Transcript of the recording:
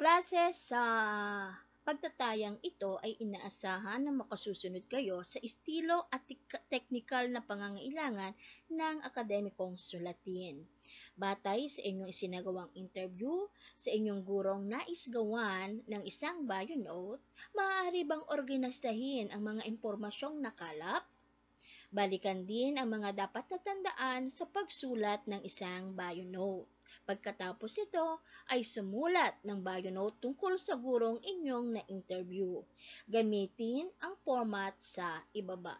Klase sa pagtatayang ito ay inaasahan na makasusunod kayo sa estilo at teknikal na pangangailangan ng akademikong sulatin. Batay sa inyong isinagawang interview, sa inyong gurong nais gawan ng isang bio note, maaari bang organisahin ang mga impormasyong nakalap? Balikan din ang mga dapat natandaan sa pagsulat ng isang bio note. Pagkatapos ito ay sumulat ng bio note tungkol sa gurong inyong na-interview. Gamitin ang format sa ibaba.